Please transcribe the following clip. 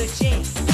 the chase.